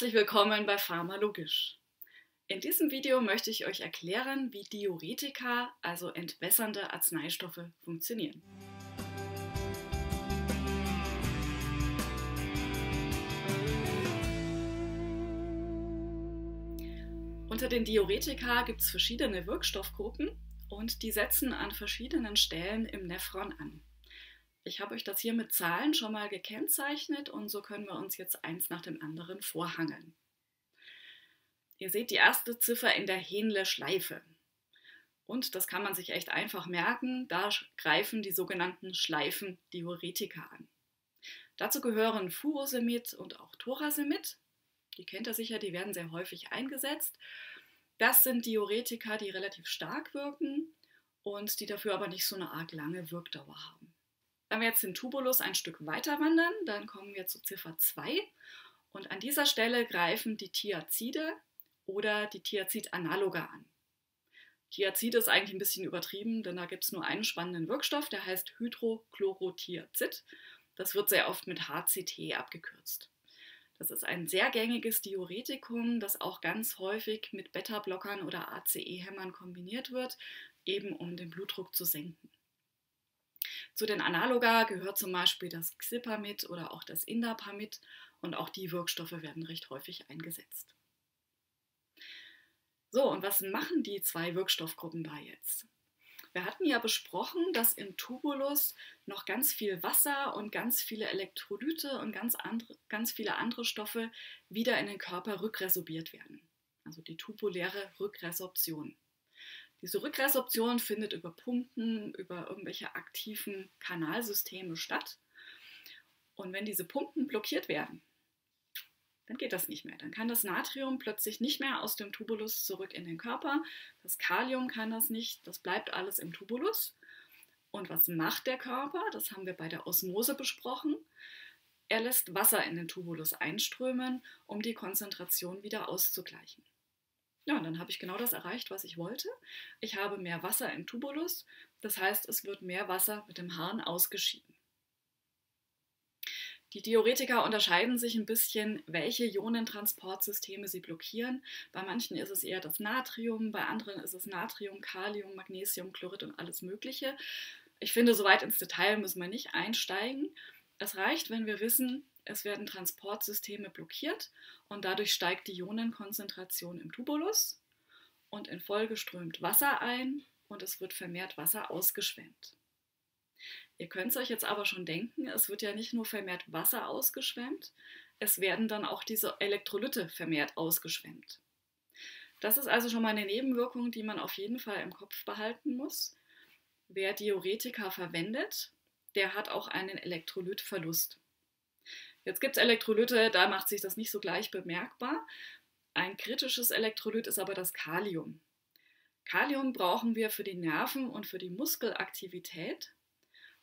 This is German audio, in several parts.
Herzlich willkommen bei Pharmalogisch. In diesem Video möchte ich euch erklären, wie Diuretika, also entwässernde Arzneistoffe, funktionieren. Unter den Diuretika gibt es verschiedene Wirkstoffgruppen und die setzen an verschiedenen Stellen im Nephron an. Ich habe euch das hier mit Zahlen schon mal gekennzeichnet und so können wir uns jetzt eins nach dem anderen vorhangeln. Ihr seht die erste Ziffer in der Hähnle-Schleife. Und das kann man sich echt einfach merken, da greifen die sogenannten Schleifendiuretika an. Dazu gehören Furosemid und auch Thorasemid. Die kennt ihr sicher, die werden sehr häufig eingesetzt. Das sind Diuretika, die relativ stark wirken und die dafür aber nicht so eine arg lange Wirkdauer haben. Wenn wir jetzt den Tubulus ein Stück weiter wandern, dann kommen wir zu Ziffer 2 und an dieser Stelle greifen die Thiazide oder die Thiazid-Analoga an. Thiazid ist eigentlich ein bisschen übertrieben, denn da gibt es nur einen spannenden Wirkstoff, der heißt Hydrochlorothiazid. Das wird sehr oft mit HCT abgekürzt. Das ist ein sehr gängiges Diuretikum, das auch ganz häufig mit Beta-Blockern oder ACE-Hämmern kombiniert wird, eben um den Blutdruck zu senken. Zu den Analoga gehört zum Beispiel das Xipamid oder auch das Indapamid und auch die Wirkstoffe werden recht häufig eingesetzt. So, und was machen die zwei Wirkstoffgruppen da jetzt? Wir hatten ja besprochen, dass im Tubulus noch ganz viel Wasser und ganz viele Elektrolyte und ganz, andere, ganz viele andere Stoffe wieder in den Körper rückresorbiert werden. Also die tubuläre Rückresorption. Diese Rückresorption findet über Pumpen, über irgendwelche aktiven Kanalsysteme statt. Und wenn diese Pumpen blockiert werden, dann geht das nicht mehr. Dann kann das Natrium plötzlich nicht mehr aus dem Tubulus zurück in den Körper. Das Kalium kann das nicht. Das bleibt alles im Tubulus. Und was macht der Körper? Das haben wir bei der Osmose besprochen. Er lässt Wasser in den Tubulus einströmen, um die Konzentration wieder auszugleichen. Ja, und dann habe ich genau das erreicht, was ich wollte. Ich habe mehr Wasser im Tubulus, das heißt, es wird mehr Wasser mit dem Harn ausgeschieden. Die Diuretika unterscheiden sich ein bisschen, welche Ionentransportsysteme sie blockieren. Bei manchen ist es eher das Natrium, bei anderen ist es Natrium, Kalium, Magnesium, Chlorid und alles Mögliche. Ich finde, so weit ins Detail müssen wir nicht einsteigen. Es reicht, wenn wir wissen, es werden Transportsysteme blockiert und dadurch steigt die Ionenkonzentration im Tubulus und in Folge strömt Wasser ein und es wird vermehrt Wasser ausgeschwemmt. Ihr könnt es euch jetzt aber schon denken, es wird ja nicht nur vermehrt Wasser ausgeschwemmt, es werden dann auch diese Elektrolyte vermehrt ausgeschwemmt. Das ist also schon mal eine Nebenwirkung, die man auf jeden Fall im Kopf behalten muss. Wer Diuretika verwendet, der hat auch einen Elektrolytverlust. Jetzt gibt es Elektrolyte, da macht sich das nicht so gleich bemerkbar. Ein kritisches Elektrolyt ist aber das Kalium. Kalium brauchen wir für die Nerven und für die Muskelaktivität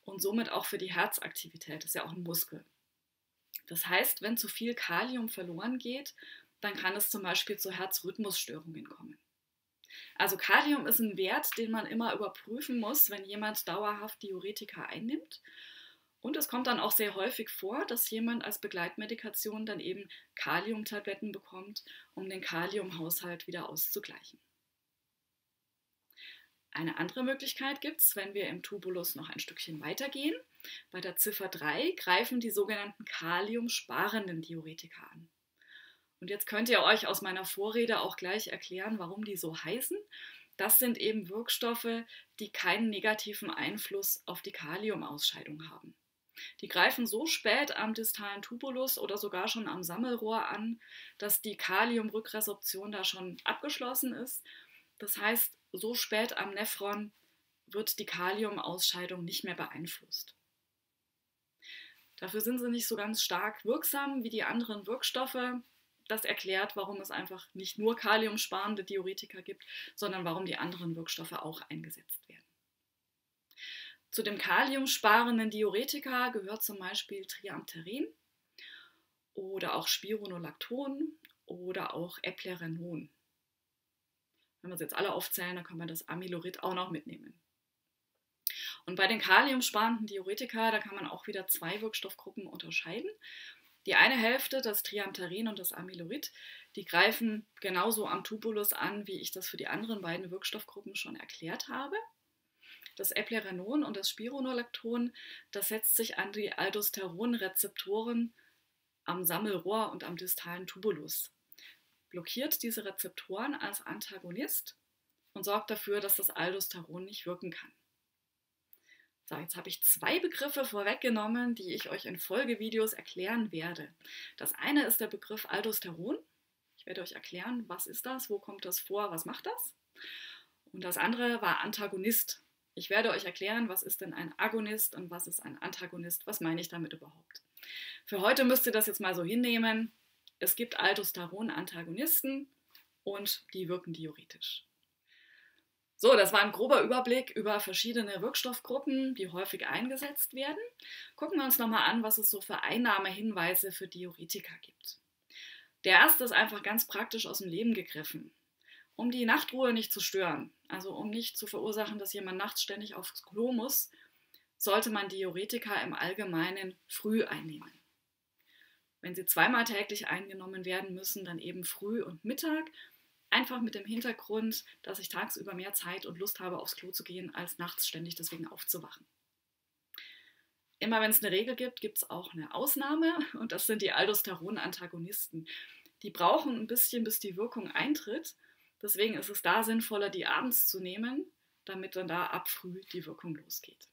und somit auch für die Herzaktivität. Das ist ja auch ein Muskel. Das heißt, wenn zu viel Kalium verloren geht, dann kann es zum Beispiel zu Herzrhythmusstörungen kommen. Also Kalium ist ein Wert, den man immer überprüfen muss, wenn jemand dauerhaft Diuretika einnimmt. Und es kommt dann auch sehr häufig vor, dass jemand als Begleitmedikation dann eben Kaliumtabletten bekommt, um den Kaliumhaushalt wieder auszugleichen. Eine andere Möglichkeit gibt es, wenn wir im Tubulus noch ein Stückchen weitergehen. Bei der Ziffer 3 greifen die sogenannten kaliumsparenden Diuretika an. Und jetzt könnt ihr euch aus meiner Vorrede auch gleich erklären, warum die so heißen. Das sind eben Wirkstoffe, die keinen negativen Einfluss auf die Kaliumausscheidung haben. Die greifen so spät am distalen Tubulus oder sogar schon am Sammelrohr an, dass die Kaliumrückresorption da schon abgeschlossen ist. Das heißt, so spät am Nephron wird die Kaliumausscheidung nicht mehr beeinflusst. Dafür sind sie nicht so ganz stark wirksam wie die anderen Wirkstoffe. Das erklärt, warum es einfach nicht nur kaliumsparende Diuretika gibt, sondern warum die anderen Wirkstoffe auch eingesetzt werden. Zu dem kaliumsparenden Diuretika gehört zum Beispiel Triamterin oder auch Spironolacton oder auch Eplerenon. Wenn wir es jetzt alle aufzählen, dann kann man das Amylorid auch noch mitnehmen. Und bei den kaliumsparenden Diuretika, da kann man auch wieder zwei Wirkstoffgruppen unterscheiden. Die eine Hälfte, das Triamtarin und das Amyloid, die greifen genauso am Tubulus an, wie ich das für die anderen beiden Wirkstoffgruppen schon erklärt habe. Das Eplerenon und das Spironolacton, das setzt sich an die Aldosteronrezeptoren am Sammelrohr und am distalen Tubulus, blockiert diese Rezeptoren als Antagonist und sorgt dafür, dass das Aldosteron nicht wirken kann. So, jetzt habe ich zwei Begriffe vorweggenommen, die ich euch in Folgevideos erklären werde. Das eine ist der Begriff Aldosteron. Ich werde euch erklären, was ist das, wo kommt das vor, was macht das. Und das andere war Antagonist. Ich werde euch erklären, was ist denn ein Agonist und was ist ein Antagonist, was meine ich damit überhaupt. Für heute müsst ihr das jetzt mal so hinnehmen. Es gibt Aldosteron-Antagonisten und die wirken diuretisch. So, das war ein grober Überblick über verschiedene Wirkstoffgruppen, die häufig eingesetzt werden. Gucken wir uns nochmal an, was es so für Einnahmehinweise für Diuretika gibt. Der erste ist einfach ganz praktisch aus dem Leben gegriffen. Um die Nachtruhe nicht zu stören, also um nicht zu verursachen, dass jemand nachts ständig aufs Klo muss, sollte man Diuretika im Allgemeinen früh einnehmen. Wenn sie zweimal täglich eingenommen werden müssen, dann eben früh und Mittag Einfach mit dem Hintergrund, dass ich tagsüber mehr Zeit und Lust habe, aufs Klo zu gehen, als nachts ständig deswegen aufzuwachen. Immer wenn es eine Regel gibt, gibt es auch eine Ausnahme und das sind die Aldosteron-Antagonisten. Die brauchen ein bisschen, bis die Wirkung eintritt. Deswegen ist es da sinnvoller, die abends zu nehmen, damit dann da ab früh die Wirkung losgeht.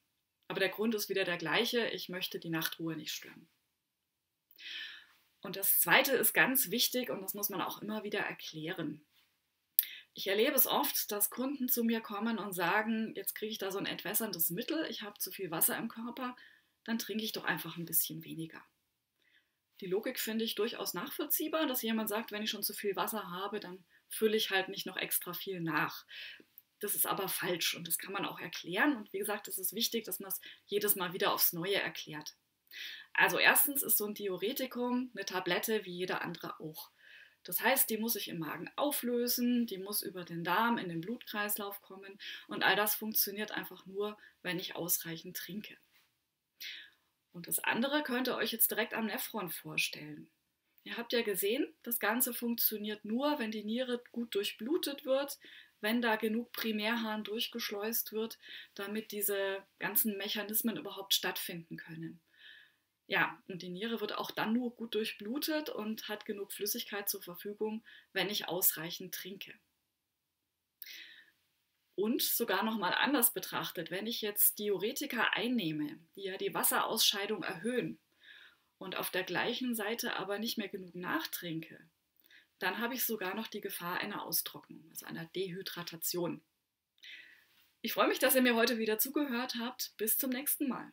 Aber der Grund ist wieder der gleiche, ich möchte die Nachtruhe nicht stören. Und das Zweite ist ganz wichtig und das muss man auch immer wieder erklären ich erlebe es oft, dass Kunden zu mir kommen und sagen, jetzt kriege ich da so ein entwässerndes Mittel, ich habe zu viel Wasser im Körper, dann trinke ich doch einfach ein bisschen weniger. Die Logik finde ich durchaus nachvollziehbar, dass jemand sagt, wenn ich schon zu viel Wasser habe, dann fülle ich halt nicht noch extra viel nach. Das ist aber falsch und das kann man auch erklären. Und wie gesagt, es ist wichtig, dass man es jedes Mal wieder aufs Neue erklärt. Also erstens ist so ein Diuretikum eine Tablette wie jeder andere auch. Das heißt, die muss sich im Magen auflösen, die muss über den Darm in den Blutkreislauf kommen und all das funktioniert einfach nur, wenn ich ausreichend trinke. Und das andere könnt ihr euch jetzt direkt am Nephron vorstellen. Ihr habt ja gesehen, das Ganze funktioniert nur, wenn die Niere gut durchblutet wird, wenn da genug Primärharn durchgeschleust wird, damit diese ganzen Mechanismen überhaupt stattfinden können. Ja, und die Niere wird auch dann nur gut durchblutet und hat genug Flüssigkeit zur Verfügung, wenn ich ausreichend trinke. Und sogar nochmal anders betrachtet, wenn ich jetzt Diuretika einnehme, die ja die Wasserausscheidung erhöhen und auf der gleichen Seite aber nicht mehr genug nachtrinke, dann habe ich sogar noch die Gefahr einer Austrocknung, also einer Dehydratation. Ich freue mich, dass ihr mir heute wieder zugehört habt. Bis zum nächsten Mal.